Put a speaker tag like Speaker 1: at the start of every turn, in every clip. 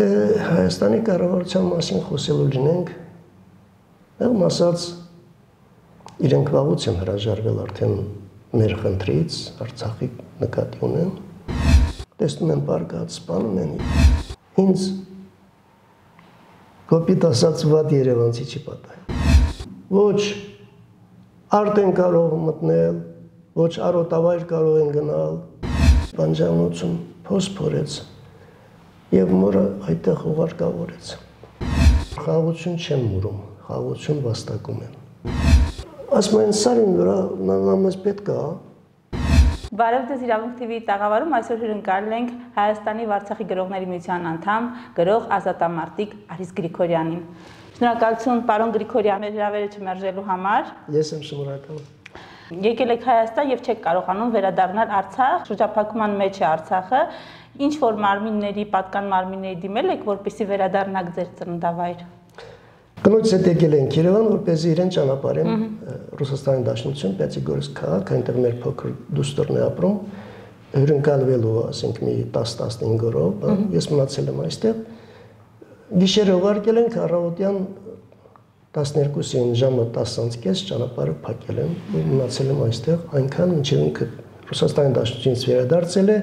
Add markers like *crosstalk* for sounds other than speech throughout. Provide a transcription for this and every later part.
Speaker 1: Եթե Հայաստանի կառավարության մասին խոսելու լինենք, ըմ ասած իրենք վաղուց են հրաժարվել արդեն մեր խնդրից, Արցախի նկատի ունեն։ Տեսնում են բարգած, սպանում են։ Ինձ կոպիտ ասած վատ Երևանցի չի պատահել։ Ոչ արտ են կարող մտնել, ոչ արոտավայր կարող են գնալ։ Բանջանոցում փոս փորեց եւ մորը այդտեղ ուղարկավորեց։ Խաղություն չեն մուրում, խաղություն վաստակում են։ Ասում են սարին վրա նամազ պետք է,
Speaker 2: Բարև ձեզ իրավունք TV-ի տաղավարում այսօր հյուրընկալել ենք Հայաստանի Վարչախի գրողների միության անդամ գրող ազատամարտիկ Արիս Գրիգորյանին։ Շնորհակալություն պարոն Գրիգորյան մեր հրավերը չմերժելու համար։
Speaker 1: Ես եմ շնորհակալ։
Speaker 2: Եկել եք Հայաստան եւ չեք կարողանում վերադառնալ Արցախ, շրջափակման մեջ է Արցախը ինչ որ մարմինների, պատկան մարմինների դիմել եք, որպեսի վերադառնաք ձեր ծննդավայր։
Speaker 1: Կնոջ հետ եկել ենք Երևան, որպեսզի իրեն ճանապարհեն Ռուսաստանի Դաշնություն, Պյացիգորսկ քաղաք, այնտեղ մեր փոքր դուստորն է ապրում, հյուրընկալվելու, ասենք, մի 10-15 օրով, ես մնացել եմ այստեղ։ Գիշերը ուղարկել ենք առավոտյան 12-ին ժամը 10:30 ճանապարհը փակել եմ ու մնացել եմ այստեղ այնքան մինչև ինքը Ռուսաստանի Դաշնությունից վերադարձել է,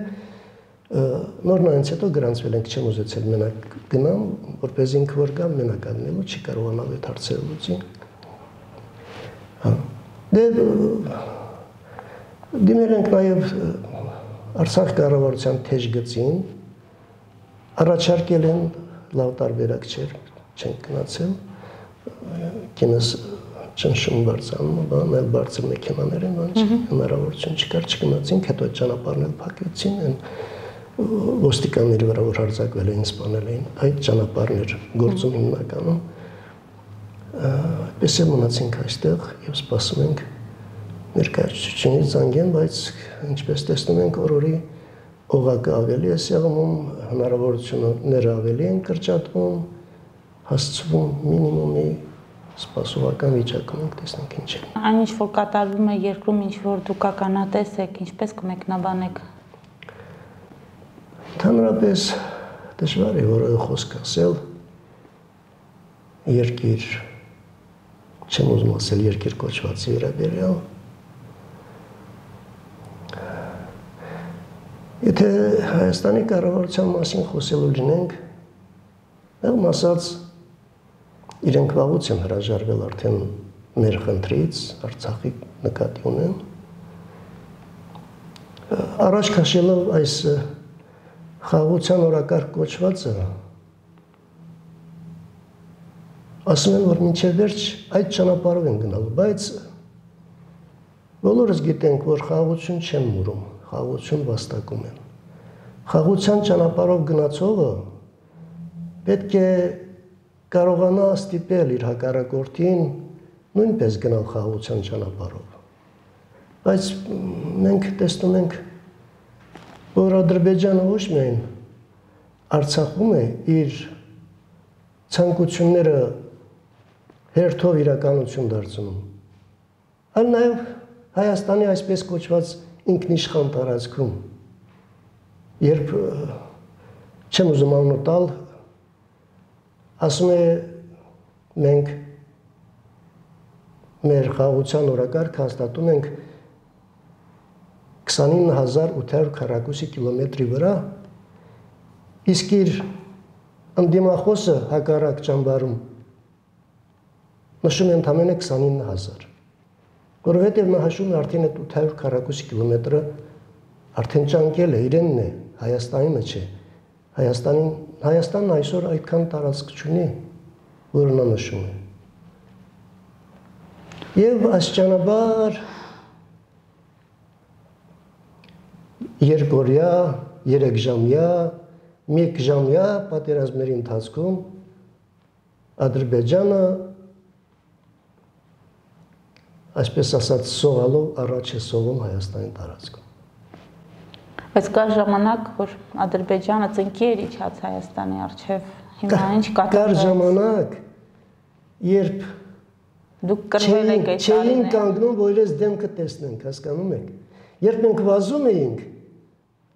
Speaker 1: նոր նայից հետո գրանցվել ենք չեմ ուզեցել մենակ գնամ, որպես ինքը որ գամ մենակ անելու չի կարողանալ այդ հարցերը լուծի։ Հա։ Դե դիմել ենք նաև Արցախ կառավարության թեժ գծին առաջարկել են լավ տարբերակ չէր, չենք գնացել։ Կինս ճնշում բարձանում, բան էլ բարձր մեքենաներ են, բան չի, հնարավորություն չկար, չգնացինք, հետո ճանապարհն էլ փակեցին, այն ոստիկանների վրա որ հարձակվել էին, սպանել էին, այդ ճանապարհն էր գործում հիմնականում։ Այդպես է մնացինք այստեղ եւ սպասում ենք ներկայացուցիչներից զանգեն, բայց ինչպես տեսնում ենք օրորի օղակը ավելի է սեղմում, հնարավորությունները ավելի են կրճատվում, հասցվում մինիմումի սպասողական վիճակում ենք տեսնենք ինչ է։
Speaker 2: Այն ինչ որ կատարվում է երկրում, ինչ որ դուք ականատես եք, ինչպես կմեկնաբանեք
Speaker 1: Ընդհանրապես դժվար է որը խոսք ասել երկիր չեմ ուզում ասել երկիր կոչվածի վերաբերյալ Եթե Հայաստանի կառավարության մասին խոսելու լինենք, ըմ ասած իրենք վաղուց են հրաժարվել արդեն մեր խնդրից, Արցախի նկատի ունեն։ Առաջ քաշելով այս խաղության օրակարգ կոչվածը ասում են որ մինչև վերջ այդ ճանապարհով են գնալու, բայց բոլորս գիտենք, որ խաղություն չեն մուրում, խաղություն վաստակում են։ Խաղության ճանապարհով գնացողը պետք է կարողանա ստիպել իր հակառակորդին նույնպես գնալ խաղության ճանապարհով։ Բայց մենք տեսնում ենք որ Ադրբեջանը ոչ միայն Արցախում է իր ցանկությունները հերթով իրականություն դարձնում, այլ նաև Հայաստանի այսպես կոչված ինքնիշխան տարածքում, երբ չեմ ուզում անունը տալ, ասում է մենք մեր խաղության օրակարգ հաստատում ենք 29800 քառակուսի կիլոմետրի վրա իսկ իր ընդդիմախոսը հակառակ ճամբարում նշում է ընդամենը 29000 որովհետև նա հաշվում է արդեն այդ 800 քառակուսի կիլոմետրը արդեն ճանկել է իրենն է Հայաստանի մեջ է Հայաստանին Հայաստանն այսօր այդքան տարածք չունի որ նա նշում է եւ աստիճանաբար երկորյա, երեքժամյա, մեկժամյա պատերազմների ընթացքում Ադրբեջանը այսպես ասած սողալով առաջ է սողում Հայաստանի տարածքում։
Speaker 2: Բայց կար ժամանակ, որ Ադրբեջանը ծնկի էր իջած Հայաստանի արչև։ Հիմա ինչ կատարվում։
Speaker 1: Կար ժամանակ, երբ
Speaker 2: դուք կրվել եք այդ
Speaker 1: տարիներին։ Չէին կանգնում, որ ես դեմքը տեսնենք, հասկանում եք։ Երբ մենք վազում էինք,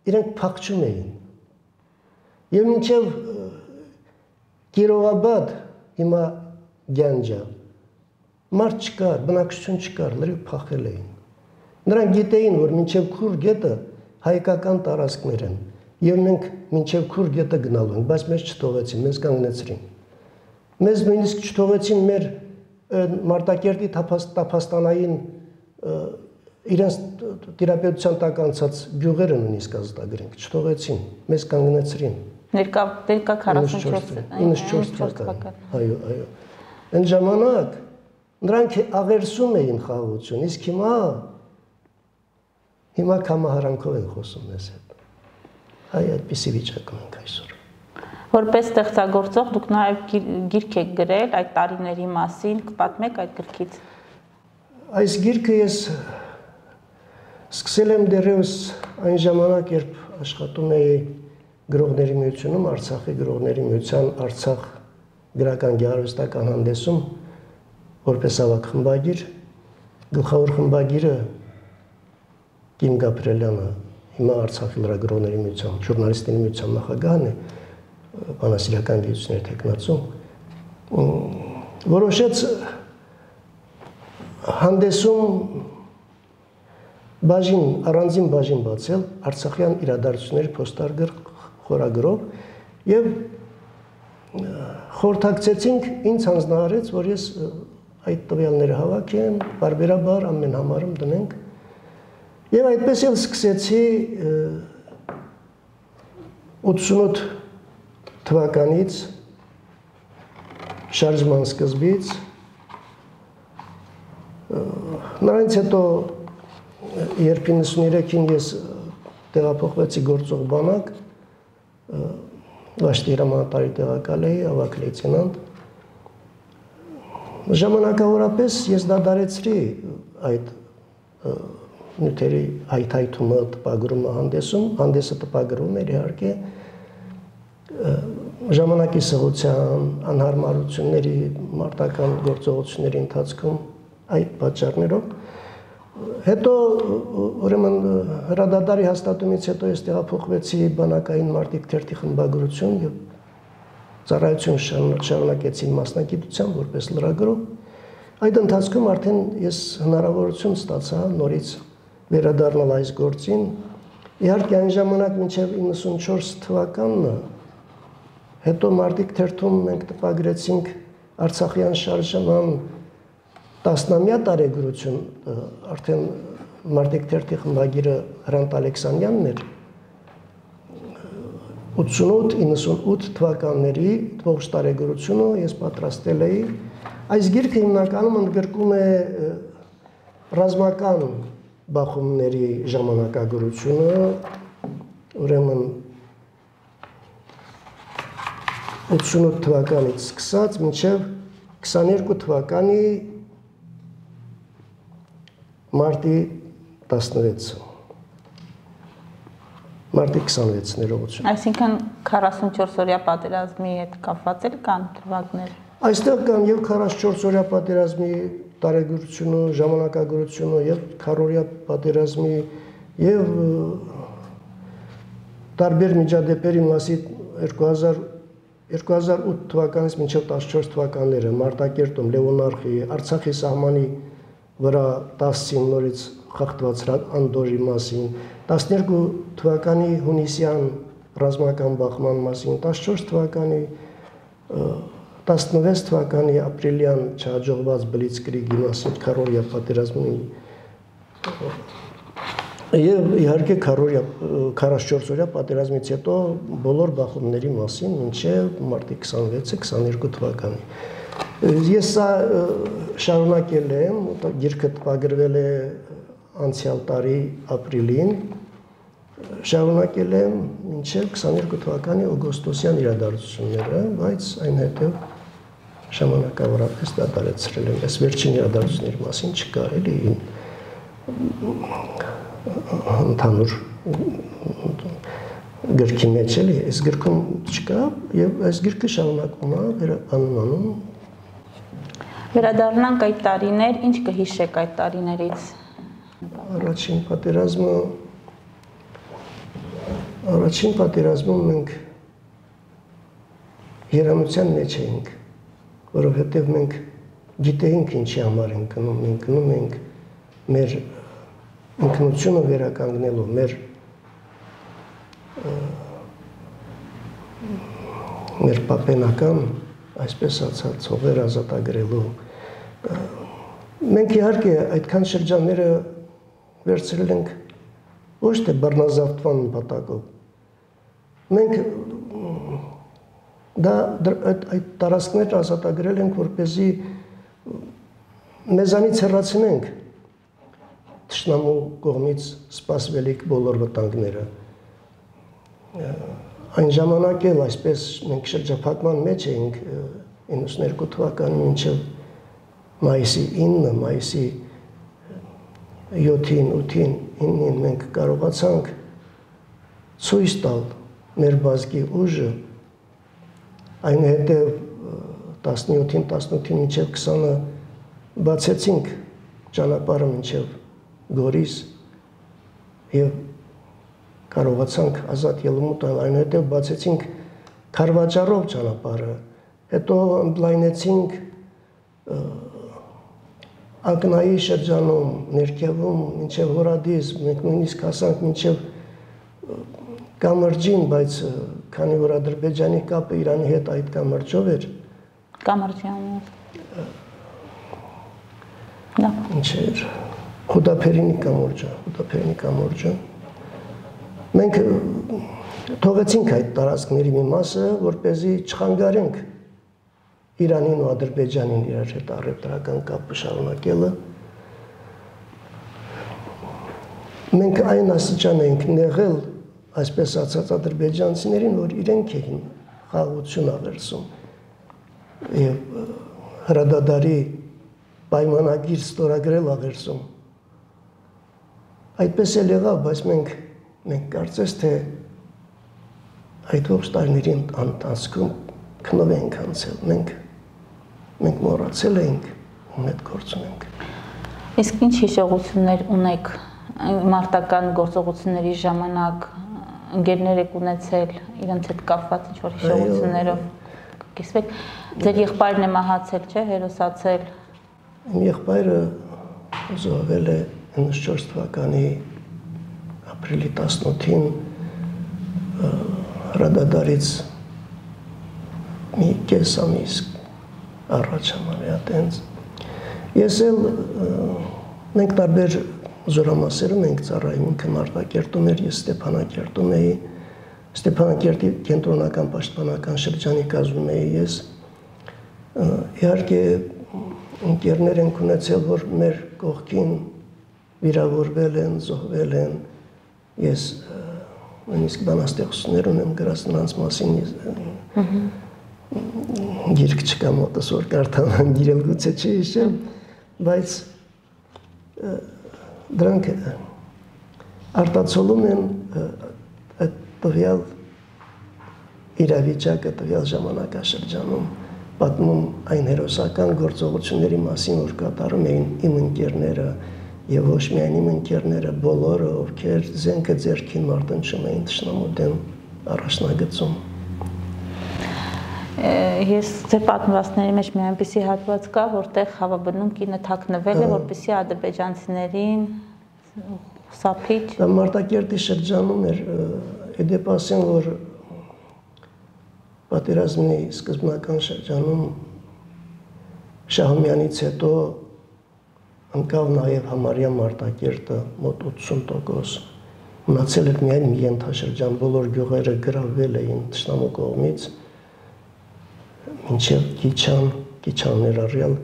Speaker 1: իրենք փախչում էին։ Եվ մինչև Կիրովաբադ հիմա Գյանջա մարդ չկար, բնակչություն չկար, լրիվ փախել էին։ Նրանք գիտեին, որ մինչև Քուր գետը հայկական տարածքներ են, եւ մենք մինչև Քուր գետը գնալու ենք, բայց մեզ չթողեցին, մեզ կանգնեցրին։ Մեզ նույնիսկ չթողեցին մեր Մարտակերտի տափաստանային իրենց տիրապետության տակ անցած գյուղերը նույնիսկ ազատագրենք, չթողեցին, մեզ կանգնեցրին։
Speaker 2: Ներկա ներկա 44
Speaker 1: 94 թվական։ Այո, այո։ Այն ժամանակ նրանք աղերսում էին խաղաղություն, իսկ հիմա հիմա կամահարանքով են խոսում մեզ հետ։ Այ այդպիսի վիճակում ենք այսօր։
Speaker 2: Որպես ստեղծագործող դուք նաև գիրք եք գրել այդ տարիների մասին, կպատմեք այդ գրքից։
Speaker 1: Այս գիրքը ես Սկսել եմ դեռևս այն ժամանակ, երբ աշխատում էի գրողների միությունում, Արցախի գրողների միության Արցախ գրական գեղարվեստական հանդեսում որպես ավակ խմբագիր, գլխավոր խմբագիրը Կիմ Գաբրելյանը, հիմա Արցախի լրագրողների միության, ժուրնալիստների միության նախագահն է, բանասիրական գիտությունների տեխնացում, որոշեց հանդեսում բաժին առանձին բաժին բացել Արցախյան իրադարձությունների փոստարգր խորագրով եւ խորհրդակցեցինք ինձ հանձնարարեց, որ ես այդ տվյալները հավաքեմ, բարբերաբար ամեն համարում դնենք։ Եվ այդպես էլ սկսեցի 88 թվականից շարժման սկզբից նրանից հետո երբ 93-ին ես տեղափոխվեցի գործող բանակ, Վաշտի հրամանատարի տեղակալ էի, ավակ լեյտենանտ։ Ժամանակավորապես ես դադարեցրի այդ նյութերի հայթայթումը, տպագրումը հանդեսում, հանդեսը տպագրվում էր իհարկե ժամանակի սղության, անհարմարությունների, մարտական գործողությունների ընթացքում այդ պատճառներով Հետո ուրեմն հրադադարի հաստատումից հետո ես տեղափոխվեցի բանակային մարտիկ թերթի խմբագրություն եւ ծառայություն շարունակեցի մասնագիտությամբ որպես լրագրող։ Այդ ընթացքում արդեն ես հնարավորություն ստացա նորից վերադառնալ այս գործին։ Իհարկե այն ժամանակ մինչև 94 թվականն հետո մարտիկ թերթում մենք տպագրեցինք Արցախյան շարժման տասնամյա տարեգրություն արդեն Մարտիկ Թերթի խմբագիրը Հրանտ Ալեքսանյանն էր 88-98 թվականների ողջ տարեգրությունը ես պատրաստել էի այս գիրքը հիմնականում ընդգրկում է ռազմական բախումների ժամանակագրությունը ուրեմն 88 թվականից սկսած մինչև 22 թվականի մարտի 16 մարտի 26 ներողություն։
Speaker 2: Այսինքն 44 օրյա պատերազմի հետ կապված էլ կան թվակներ։
Speaker 1: Այստեղ կան եւ 44 օրյա պատերազմի տարեգրությունը, ժամանակագրությունը եւ 100 օրյա պատերազմի եւ տարբեր միջադեպերի մասի 2000 2008 թվականից մինչև 14 թվականները Մարտակերտում, Լևոնարխի, Արցախի սահմանի վրա 10-ին նորից խախտված անդորի մասին, 12 թվականի հունիսյան ռազմական բախման մասին, 14 թվականի 16 թվականի ապրիլյան չհաջողված բլիցկրիգի մասին, քարորիա պատերազմի Եվ իհարկե 44 օրյա պատերազմից հետո բոլոր բախումների մասին մինչև մարտի 26-ը 22 թվականի։ Ես սա շարունակել եմ, գիրքը տպագրվել է անցյալ տարի ապրիլին, շարունակել եմ մինչև 22 թվականի օգոստոսյան իրադարձությունները, բայց այնուհետև ժամանակավորապես դադարեցրել եմ։ Այս վերջին իրադարձությունների մասին չկա էլի ընդհանուր գրքի մեջ էլի, այս գրքում չկա եւ այս գրքը շարունակվում է վերանանում
Speaker 2: Վերադառնանք այդ տարիներ, ինչ կհիշեք այդ տարիներից։
Speaker 1: Առաջին պատերազմը առաջին պատերազմում մենք երանության մեջ էինք, որովհետև մենք գիտեինք ինչի համար ենք գնում, մենք գնում ենք մեր ինքնությունը վերականգնելու, մեր մեր պապենական, այսպես ասած, հողեր ազատագրելու։ Մենք իհարկե այդքան շրջանները վերցրել ենք ոչ թե բռնազավթման նպատակով։ Մենք դա այդ այդ տարածքներ ազատագրել ենք, որ เป զի մեզանից հեռացնենք ճշնամու կողմից սպասվելիք բոլոր վտանգները։ Ա, այն ժամանակ էլ այսպես մենք շրջափակման մեջ էինք 92 թվականին մինչև մայիսի 9, մայիսի 7-ին, 8-ին, 9-ին մենք կարողացանք ցույց տալ մեր բազգի ուժը այնուհետև 17-ին, 18-ին մինչև 20-ը բացեցինք ճանապարհը մինչև Գորիս եւ կարողացանք ազատ ելումուտ այնուհետև բացեցինք Խարվաճարով ճանապարհը, հետո ընդլայնեցինք ակնայի շրջանում, ներքևում, մինչև Հորադիս, մենք նույնիսկ հասանք մինչև կամրջին, բայց քանի որ Ադրբեջանի կապը Իրանի հետ այդ կամրջով էր,
Speaker 2: կամրջյանը։
Speaker 1: Նա ինչ էր։ Խուդափերինի կամուրջը, Խուդափերինի կամուրջը Մենք թողեցինք այդ տարածքների մի մասը, որ เป զի չխանգարենք Իրանին ու Ադրբեջանին իրար հետ առևտրական կապ շարունակելը։ Մենք այն աստիճան ենք նեղել, այսպես ասած ադրբեջանցիներին, որ իրենք էին խաղաղություն ավերսում եւ հրադադարի պայմանագիր ստորագրել ավերսում։ Այդպես էլ եղավ, բայց մենք մենք կարծես թե այդ ողջ տարիների ընթացքում քնով ենք անցել մենք մենք մոռացել ենք ում հետ գործ ունենք
Speaker 2: իսկ ինչ հիշողություններ ունեք մարտական գործողությունների ժամանակ ընկերներ եք ունեցել իրենց հետ կապված ինչ որ հիշողություններով կիսվեք ձեր եղբայրն է մահացել չէ հերոսացել
Speaker 1: իմ եղբայրը զոհվել է 94 թվականի ապրիլի 18-ին հրադադարից մի կես ամիս առաջ համարյա տենց ես էլ մենք տարբեր զորամասերում ենք ծառայում ինքը Մարտակերտում էր ես Ստեփանակերտում էի Ստեփանակերտի կենտրոնական պաշտպանական շրջանի կազմում էի ես իհարկե ընկերներ են ունեցել որ մեր կողքին վիրավորվել են, զոհվել են, ես նույնիսկ բանաստեղծություններ ունեմ գրած նրանց մասին գիրք չկա մոտս որ կարդամ գիրել գուցե չի հիշեմ բայց դրանք արտացոլում են այդ տվյալ իրավիճակը տվյալ ժամանակաշրջանում պատմում այն հերոսական գործողությունների մասին, որ կատարում էին իմ ընկերները, եւ ոչ միայն իմ ընկերները, բոլորը, ովքեր զենքը ձեռքին մարտնչում էին ճշնամու դեմ առաջնագծում։
Speaker 2: Ես ձեր պատմվածքների մեջ մի այնպիսի հատված կա, որտեղ հավաբնում կինը թաքնվել է, որպեսի ադրբեջանցիներին սափիչ։
Speaker 1: Դա Մարտակերտի շրջանում էր, իդեպ ասեմ, որ պատերազմի սկզբնական շրջանում Շահումյանից հետո անկավ նաև համարյա Մարտակերտը մոտ 80%։ Մնացել էր միայն մի ենթաշրջան, բոլոր գյուղերը գրավել էին ճշտամու կողմից, մինչև Կիչան, Կիչաններ առյալ,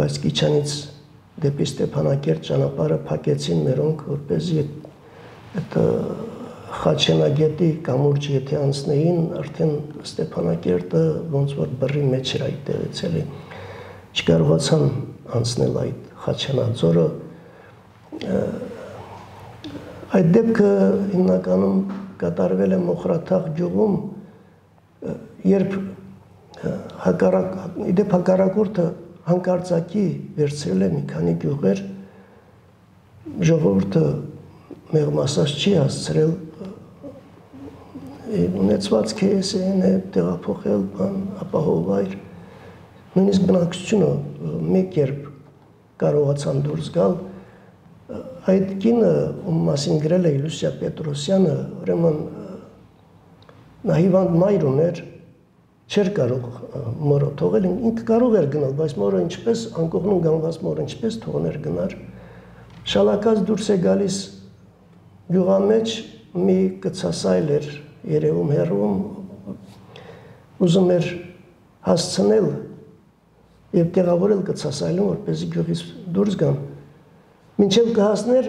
Speaker 1: բայց Կիչանից դեպի Ստեփանակերտ ճանապարհը փակեցին մերոնք, որպեսզի այդ Խաչենագետի կամուրջ եթե անցնեին, արդեն Ստեփանակերտը ոնց որ բռի մեջ էր այդտեղից էլի։ Չկարողացան անցնել այդ Խաչանաձորը այդ դեպքը հիմնականում կատարվել է Մոխրաթաղ գյուղում, երբ հակառակ իդեպ հակառակորդը հանկարծակի վերցրել է մի քանի գյուղեր ժողովուրդը մեղմասած չի հասցրել ունեցվածքը էսեն է տեղափոխել բան ապահովայր նույնիսկ բնակչությունը մի կերպ կարողացան դուրս գալ այդ կինը ում մասին գրել է Լուսիա Պետրոսյանը ուրեմն նա հիվանդ մայր ուներ չէր կարող մորը թողել ինքը կարող էր գնալ բայց մորը ինչպես անկողնում գանված մորը ինչպես թողներ գնար շալակած դուրս է գալիս գյուղամեջ մի կցասայլ էր երևում հերում ուզում էր հասցնել եւ տեղավորել կցասայլում որպեսզի գյուղից դուրս գան մինչև կհասներ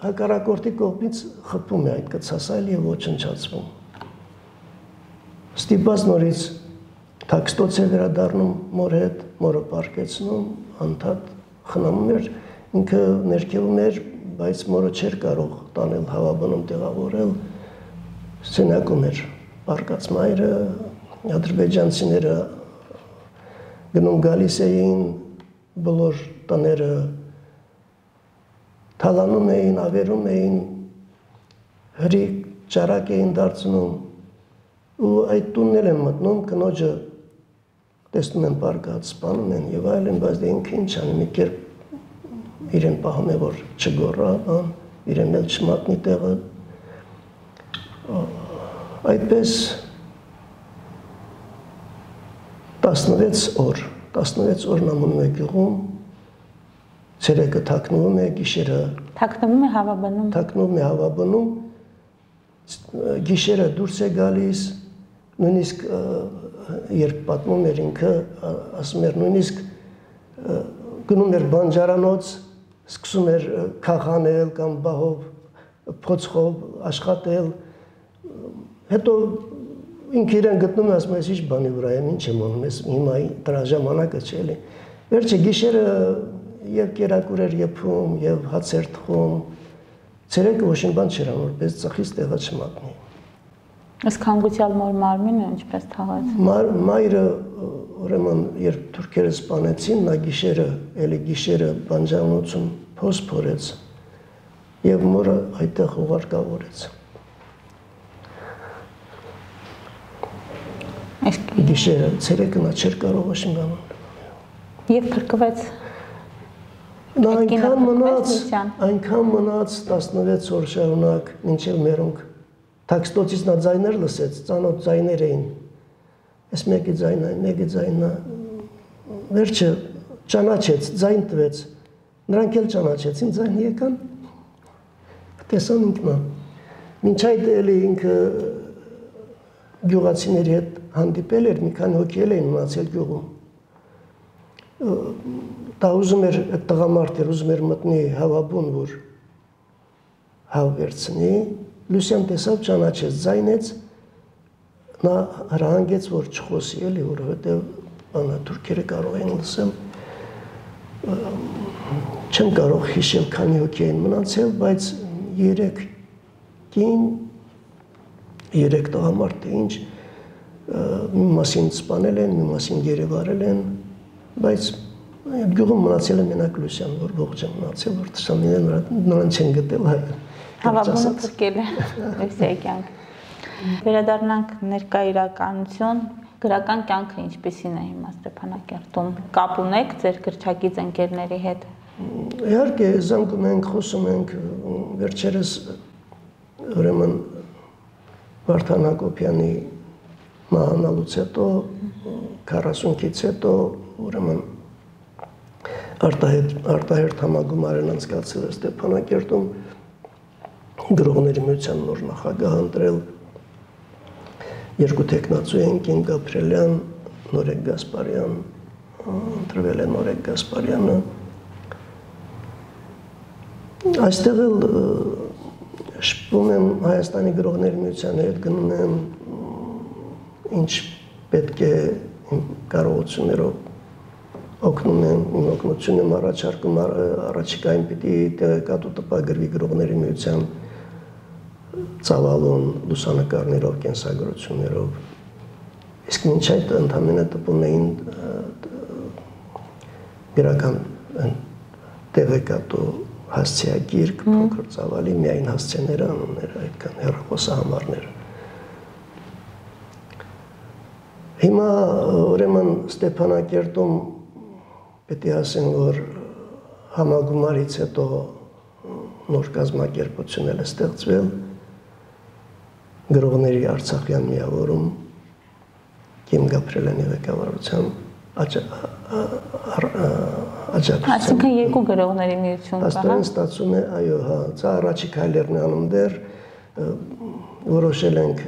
Speaker 1: հակառակորդի կողմից խփում է այդ կցասայլը եւ ոչնչացվում ստիպած նորից տաքստոց է վերադառնում մոր հետ մորը պարկեցնում անդադ խնամում էր ինքը ներքևում էր բայց մորը չէր կարող տանել հավաբանում տեղավորել սենակում էր պարկած մայրը ադրբեջանցիները գնում գալիս էին բոլոր տները թալանում էին, ավերում էին, հրիկ ճարակ էին դարձնում ու այդ տուններ են մտնում կնոջը տեսնում են բարգած, սպանում են եւ այլն, բայց դե ինքը ինչ անի մի կերպ իրեն պահում է որ չգոռա, բան, իրեն էլ չմատնի տեղը այդպես 16 օր 16 օր նամնում է գյուղում ցերեկը թաքնվում է գիշերը
Speaker 2: թաքնվում է հավաբնում
Speaker 1: թաքնվում է հավաբնում գիշերը դուրս է գալիս նույնիսկ երբ պատմում էր ինքը ասում էր նույնիսկ գնում էր բանջարանոց սկսում էր քախանել կամ բահով փոցխով աշխատել Հետո ինքը իրեն գտնում է ասում է, ինչ բանի վրա եմ, ինչ եմ անում, ես հիմա դրա ժամանակը չէ էլի։ Վերջը գիշերը եւ կերակուրեր եփում եւ հացեր թխում։ Ցերեկը ոչ մի բան չէր անում, որպես ծխից տեղը չմատնի։
Speaker 2: Ըստ քանգուցյալ մոր մարմինը ինչպես թաղեց։
Speaker 1: Մայրը ուրեմն երբ թուրքերը սպանեցին, նա գիշերը, էլի գիշերը բանջանոցում փոս փորեց եւ մորը այդտեղ ուղարկավորեց։
Speaker 2: Այս
Speaker 1: գիշերը ցերեկը նա չէր կարող Վաշինգտոնում։
Speaker 2: Եվ փրկվեց։
Speaker 1: Նա այնքան մնաց, այնքան մնաց 16 օր շարունակ, մինչև մերոնք տաքստոցից նա ձայներ լսեց, ծանոթ ձայներ էին։ Այս մեկի ձայնը, մեկի ձայնը վերջը ճանաչեց, ձայն տվեց։ Նրանք էլ ճանաչեցին, ձայն եկան։ Տեսան ինքնա։ Մինչ այդ էլի ինքը գյուղացիների հետ հանդիպել էր, մի քանի հոգի էլ էին մնացել գյուղում։ Դա ուզում էր այդ տղամարդը ուզում էր մտնի հավաբուն, որ հավ վերցնի, Լուսյան տեսավ ճանաչեց, ձայնեց, նա հրահանգեց, որ չխոսի էլի, որովհետև բանը թուրքերը կարող են լսել չեմ կարող հիշել քանի հոգի են մնացել, բայց 3 կին երեք տղամարդ է ինչ մի մասին սպանել են, մի մասին գերեվարել են, բայց այդ գյուղում մնացել է մենակ Լուսյան, որ ողջ է մնացել, որ տշամիները նրան չեն գտել հայ։
Speaker 2: Հավաբանը փրկել է Լուսիայի կյանք։ Վերադառնանք ներկա իրականություն, գրական կյանքը ինչպեսին է հիմա Ստեփանակերտում։ Կապ ունեք ձեր գրչակից ընկերների հետ։
Speaker 1: Իհարկե, զանգում ենք, խոսում ենք, վերջերս ուրեմն Վարդան Հակոբյանի մահանալուց հետո 40-ից հետո ուրեմն արտահերտ արտահերտ համագումարն անցկացել է Ստեփանակերտում գրողների միության նոր նախագահ ընտրել երկու տեխնացու են Կին Գաբրելյան, Նորեկ Գասպարյան, ընտրվել է Նորեկ Գասպարյանը։ Այստեղ էլ շփվում եմ Հայաստանի գրողների միության հետ, գնում եմ ինչ պետք է կարողություններով օգնում եմ, իմ օգնությունն եմ առաջարկում առաջիկային պիտի տեղեկատու տպագրվի գրողների միության ծավալուն լուսանկարներով, կենսագրություններով։ Իսկ մինչ այդ ընդհանրապես տպում էին գրական տեղեկատու հասցեագիրք, փոքր ծավալի միայն հասցեները անունները, այդքան հեռախոսահամարները։ Հիմա ուրեմն Ստեփանակերտում պետք է ասեմ, որ համագումարից հետո նոր կազմակերպություն էլ է ստեղծվել գրողների Արցախյան միավորում Կիմ Գաբրիելյանի ղեկավարությամբ աջակցությամբ։
Speaker 2: Այսինքն երկու գրողների միություն կա,
Speaker 1: հա։ Աստորեն ստացում է, այո, հա, սա առաջի քայլերն անում դեռ որոշել ենք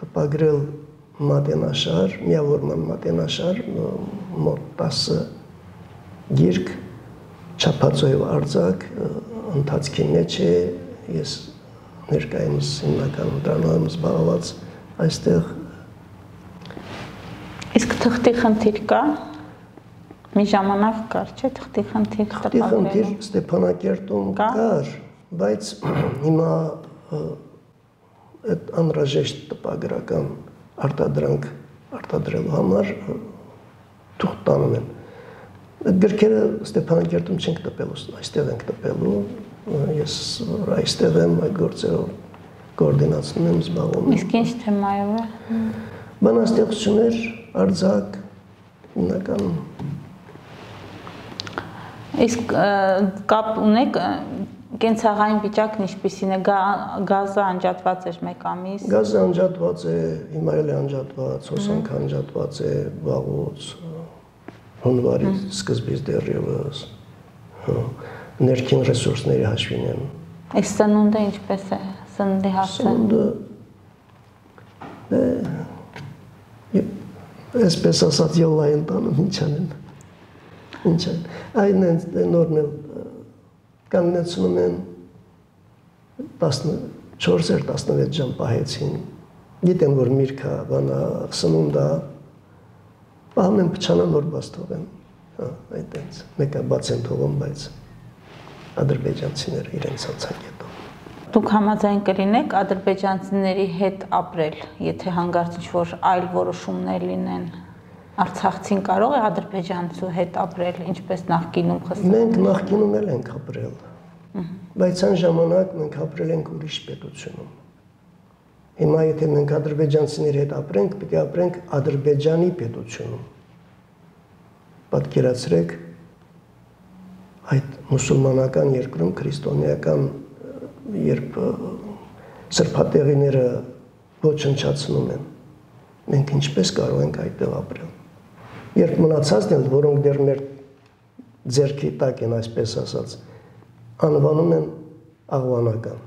Speaker 1: տպագրել մատենաշար, միավորման մատենաշար, մոտ 10 գիրք չափածոյով արձակ ընթացքի մեջ է ես ներկայումս հիմնականում դրանով եմ զբաղված այստեղ
Speaker 2: Իսկ թղթի խնդիր կա։ Մի ժամանակ կար, չէ՞, թղթի խնդիր
Speaker 1: Թղթի խնդիր Ստեփանակերտում կար, բայց *clears throat* հիմա այդ անհրաժեշտ տպագրական արտադրանք արտադրելու համար թուղթ տանում են։ Այդ գրքերը Ստեփանակերտում չենք տպելու, այստեղ ենք տպելու։ Ես այստեղ եմ այդ գործերով կոորդինացնում եմ, զբաղվում եմ։
Speaker 2: Իսկ ինչ թեմայով է։
Speaker 1: Բանաստեղծություններ, արձակ հիմնականում
Speaker 2: Իսկ կապ ունեք կենցաղային վիճակն ինչպիսին է գազը անջատված էր 1 ամիս
Speaker 1: գազը անջատված է հիմա էլ է անջատված հոսանք անջատված է վաղուց հունվարի սկզբից դեռևս ներքին ռեսուրսների հաշվին են
Speaker 2: այս սնունդը ինչպես է սննդի հարցը
Speaker 1: սնունդը այսպես ասած յոլային տանում ինչ անեն ինչ այն նորն էլ կանգնեցնում են 14-եր 16 ժամ պահեցին գիտեն որ միրգա բանա սնունդա պահում են փչանան որ բաց թողեն հա այդտենց մեկը բաց են թողում բայց ադրբեջանցիները իրենց ցածակետով
Speaker 2: Դուք համաձայն կլինեք ադրբեջանցիների հետ ապրել, եթե հանգարց ինչ-որ այլ որոշումներ լինեն։ Արցախցին կարող է ադրբեջանցու հետ ապրել, ինչպես նախկինում
Speaker 1: խստում։ Մենք նախկինում էլ ենք ապրել։ Բայց այն ժամանակ մենք ապրել ենք ուրիշ պետությունում։ Հիմա եթե մենք ադրբեջանցիների հետ ապրենք, է ապրենք ադրբեջանի պետությունում։ Պատկերացրեք այդ մուսուլմանական երկրում քրիստոնեական երբ սրբատեղիները ոչնչացնում են, մենք ինչպես կարող ենք այդտեղ ապրել։ Երբ մնացածն են, որոնք դեռ մեր ձերքի տակ են, այսպես ասած, անվանում են աղվանական,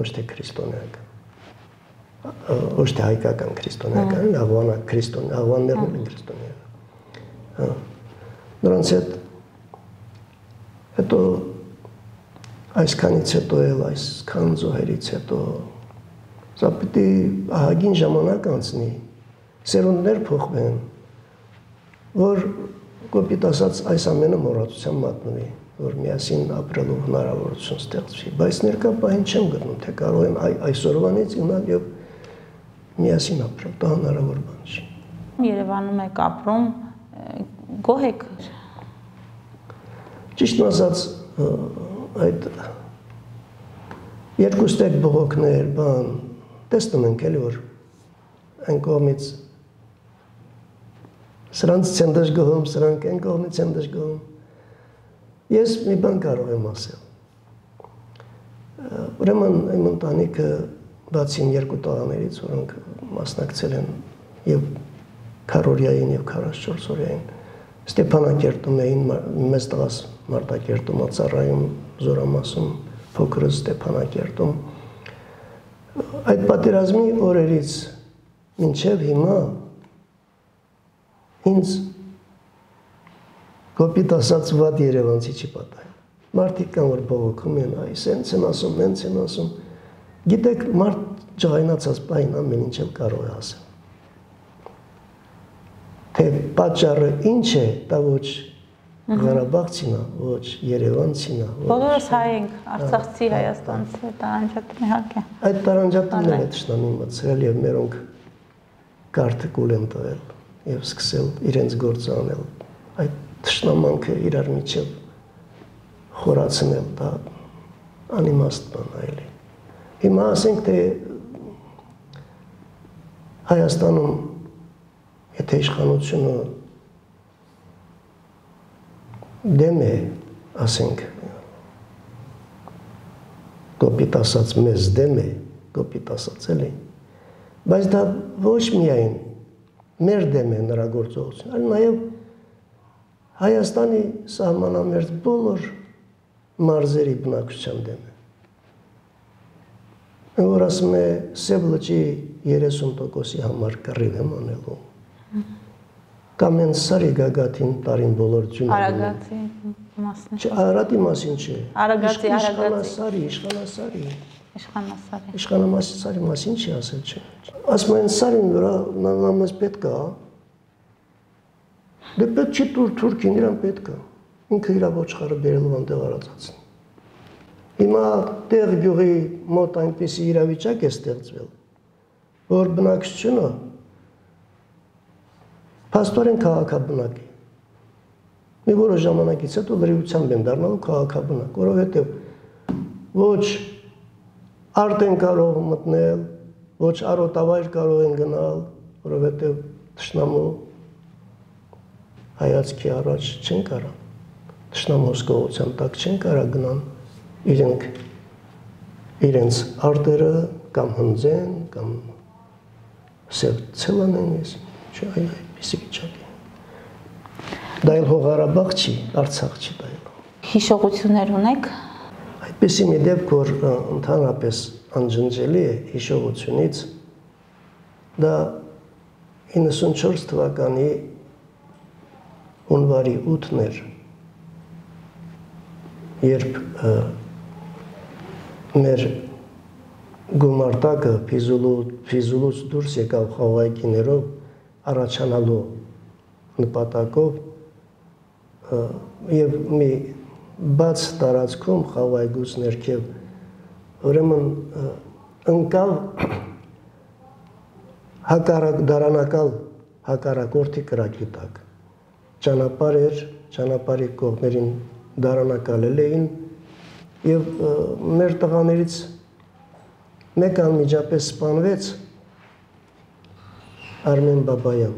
Speaker 1: ոչ թե քրիստոնեական ոչ թե հայկական քրիստոնեական, աղվանակ քրիստոն, աղվաններն են քրիստոնեական։ Հա։ Նրանց հետ հետո այսքանից հետո էլ այսքան զոհերից հետո սա պիտի ահագին ժամանակ անցնի սերունդներ փոխվեն որ կոպիտ ասած այս ամենը մոռացության մատնվի որ միասին ապրելու հնարավորություն ստեղծվի բայց ներկա պահին չեմ գտնում թե կարող եմ այ այսօրվանից գնալ եւ միասին ապրել դա հնարավոր բան չի
Speaker 2: Երևանում եք ապրում գոհ եք
Speaker 1: ճիշտ ասած այդ երկու ստեկ բողոքներ, բան, տեսնում ենք էլի որ այն կողմից սրանց են դժգոհում, սրանք այն կողմից են դժգոհում։ Ես մի բան կարող եմ ասել։ Ուրեմն իմ ընտանիքը բացին երկու տղաներից, որոնք մասնակցել են եւ քարորիային եւ 44 օրյային Ստեփանակերտում էին մեծ տղաս Մարտակերտում, Ածառայում Զորամասում, փոքրը Ստեփանակերտում։ Այդ պատերազմի օրերից մինչև հիմա ինձ կոպիտ ասած վատ Երևանցի չի պատահել։ Մարդիկ կան որ բողոքում են, այ սենց են ասում, նենց են ասում։ Գիտեք, մարդ ջղայնացած պայն ամեն ինչ էլ կարող է ասել։ Թե պատճառը ինչ է, դա ոչ Ղարաբաղցին է, ոչ Երևանցին է։
Speaker 2: Բոլորս հայ ենք, Արցախցի, Հայաստանցի, տարանջատում իհարկե։
Speaker 1: Այդ տարանջատումն է ճշտամի մցրել եւ մերոնք կարտը կուլ են տվել եւ սկսել իրենց գործը անել։ Այդ ճշտամանքը իրար միջև խորացնել դա անիմաստ բան այլ է։ Հիմա ասենք թե Հայաստանում եթե իշխանությունը դեմ է, ասենք, կոպիտ ասած մեզ դեմ է, կոպիտ ասած էլի։ Բայց դա ոչ միայն մեր դեմ է նրա գործողությունը, այլ նաև Հայաստանի սահմանամերձ բոլոր մարզերի բնակչության դեմ է։ Որ ասում է Սև լճի 30%-ի համար կռիվ եմ անելու։ Կամ են Սարի գագաթին տարին բոլոր ջունը։
Speaker 2: Արագացի մասն է։
Speaker 1: Չէ, Արարատի մասին չէ։
Speaker 2: Արագացի, Արագացի։
Speaker 1: Իշխանասարի, Իշխանասարի։
Speaker 2: Իշխանասարի։
Speaker 1: Իշխանամասի մասին չի ասել չէ։ Ասում են Սարին վրա նամազ պետք է։ Դե պետք չի տուր թուրքին, իրան պետք է։ Ինքը իր ոչխարը բերելով անտեղ արածացնի։ Հիմա տեղ գյուղի մոտ այնպեսի իրավիճակ է ստեղծվել, որ բնակչությունը փաստորեն քաղաքաբնակ է։ Մի որոշ ժամանակից հետո լրիվությամբ են դառնալու քաղաքաբնակ, որովհետև ոչ արտ են կարող մտնել, ոչ արոտավայր կարող են գնալ, որովհետև ճշնամու հայացքի առաջ չեն կարա։ Ճշնամու զգողության տակ չեն կարա գնան իրենք իրենց արտերը կամ հնձեն կամ սև ցելանեն ես չէ այ այդպեսի վիճակ է դա էլ հողարաբաղ չի արցախ չի դա էլ
Speaker 2: Հիշողություններ ունեք
Speaker 1: այդպեսի մի դեպք որ ընդհանրապես անջնջելի է հիշողությունից դա 94 թվականի հունվարի 8-ն էր երբ մեր գումարտակը Ֆիզուլուց դուրս եկավ խաղայկիներով առաջանալու նպատակով եւ մի բաց տարածքում խաղայգուց ներքև ուրեմն ընկավ հակարակ դարանակալ հակարակորթի կրակի տակ ճանապարհ էր ճանապարհի կողմերին դարանակալել էին եւ մեր տղաներից մեկ անմիջապես սպանվեց Արմեն Բաբայան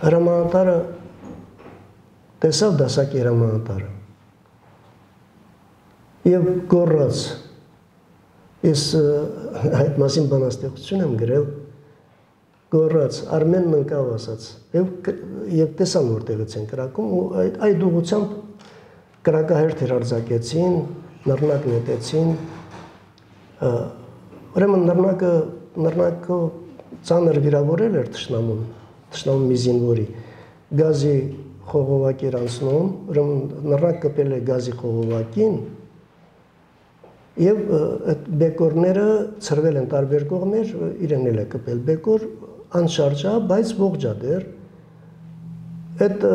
Speaker 1: հրամանատարը տեսավ դասակի հրամանատարը եւ գոռաց ես այդ մասին բանաստեղծություն եմ գրել գոռաց Արմենն ընկավ ասաց եւ եւ տեսան որտեղից են կրակում ու այդ այդ ուղությամբ կրակահերթ հերարձակեցին նռնակ նետեցին ուրեմն նռնակը նռնակը ծանր վիրավորել էր ճշնամուն ճշնամու մի զինվորի գազի խողովակ էր անցնում ուրեմն նռնակ կպել է գազի խողովակին եւ այդ բեկորները ծրվել են տարբեր կողմեր իրեն էլ է կպել բեկոր անշարժա, բայց ողջա դեր այդ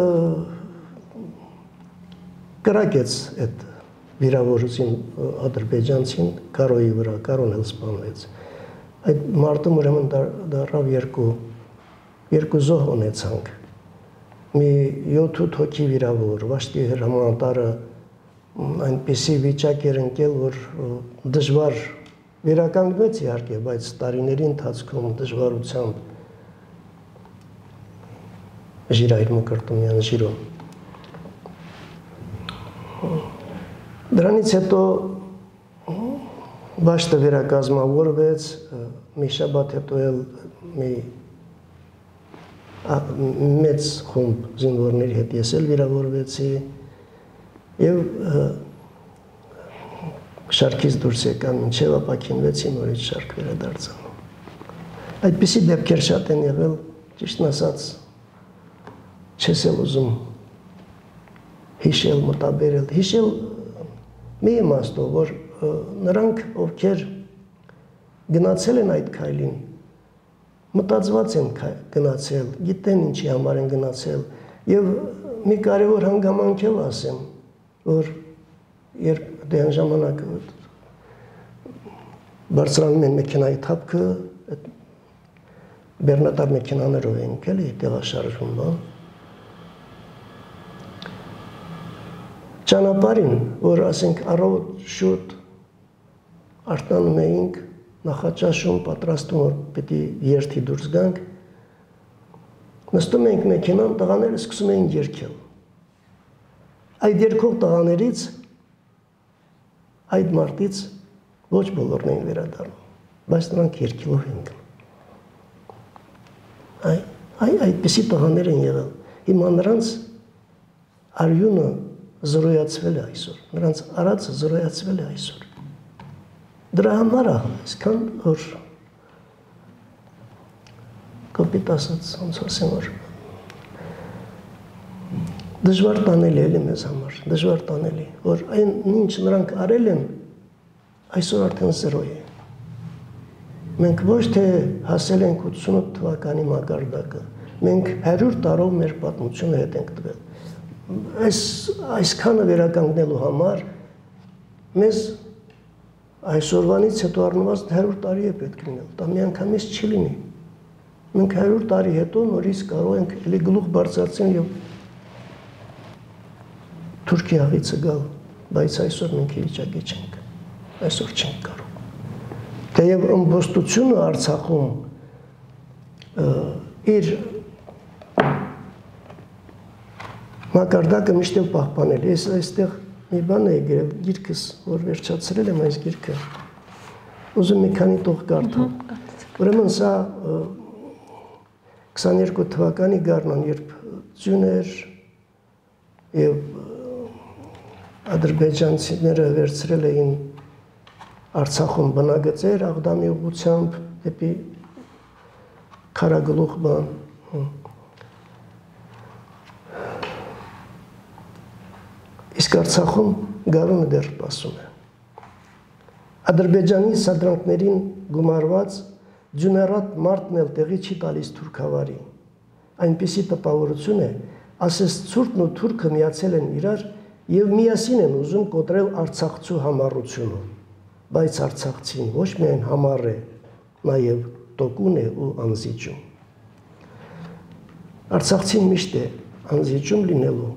Speaker 1: կրակեց այդ վիրավորություն ադրբեջանցին կարոյի վրա, կարոն էլ սպանվեց։ Այդ մարտում ուրեմն դարավ երկու երկու զոհ ունեցանք։ Մի 7-8 հոգի վիրավոր, վաշտի հրամանատարը այնպեսի վիճակ էր ընկել, որ դժվար վերականգնվեց իհարկե, բայց տարիների ընթացքում դժվարությամբ Ժիրայր Մկրտումյան Ժիրո։ Դրանից հետո բաշտը վերակազմավորվեց, մի շաբաթ հետո էլ մի մեծ խումբ զինվորների հետ ես էլ վիրավորվեցի եւ շարքից դուրս եկա մինչև ապակինվեցի նորից շարք վերադարձան։ Այդպիսի դեպքեր շատ են եղել, ճիշտն ասած, չես էլ ուզում հիշել, մտաբերել, հիշել մի իմաստով, որ նրանք, ովքեր գնացել են այդ քայլին, մտածված են գնացել, գիտեն ինչի համար են գնացել եւ մի կարևոր հանգամանք էլ ասեմ, որ երբ դե այն ժամանակ բարձրանում են մեքենայի թափքը, այդ բեռնատար մեքենաներով են կելի տեղաշարժում, բան ճանապարհին, որ ասենք առավոտ շուտ արտանում էինք, նախաճաշում պատրաստում որ պիտի երթի դուրս գանք նստում ենք մեքենան տղաները սկսում էին երգել այդ երկող տղաներից այդ մարտից ոչ բոլորն էին վերադառնում բայց նրանք երկելով են գնում այ այ այդպեսի տղաներ են եղել հիմա նրանց արյունը զրոյացվել է այսօր նրանց արածը զրոյացվել է այսօր դրա համար է այսքան որ կոպիտ ասած ոնց ասեմ որ դժվար տանելի էլի մեզ համար դժվար տանելի որ այն ինչ նրանք արել են այսօր արդեն զրո է մենք ոչ թե հասել ենք 88 թվականի մակարդակը մենք 100 տարով մեր պատմությունը հետ ենք տվել այս այսքանը վերականգնելու համար մեզ այսօրվանից հետո առնվազն 100 տարի է պետք լինել դա միանգամից չի լինի մենք 100 տարի հետո նորից կարող ենք էլի գլուխ բարձրացնել եւ Թուրքիայից գալ, բայց այսօր մենք վիճակի չենք։ Այսօր չենք կարող։ Թեև ըմբոստությունը Արցախում իր մակարդակը միշտ պահպանել։ Ես այստեղ մի բան եմ գրել գիրքս, որ վերջացրել եմ այս գիրքը։ Ուզում մի քանի տող կարդամ։ Ուրեմն սա 22 թվականի գարնան, երբ ձյուներ եւ ադրբեջանցիները վերցրել էին Արցախում բնագծեր Աղդամի ուղությամբ դեպի Խարագլուխ բան Իսկ Արցախում գարունը դեռ սպասում է Ադրբեջանի սադրանքներին գումարված Ջուներատ մարտն էլ տեղի չի տալիս թուրքավարի։ Այնպիսի տպավորություն է, ասես ցուրտն ու թուրքը միացել են իրար եւ միասին են ուզում կոտրել Արցախցու համառությունը։ Բայց Արցախցին ոչ միայն համառ է, նաեւ տոկուն է ու անզիջում։ Արցախցին միշտ է անզիջում լինելու։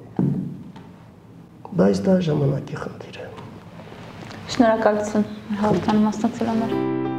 Speaker 1: Բայց դա ժամանակի խնդիր է։
Speaker 2: Շնորհակալություն հաղորդման մասնակցելու համար։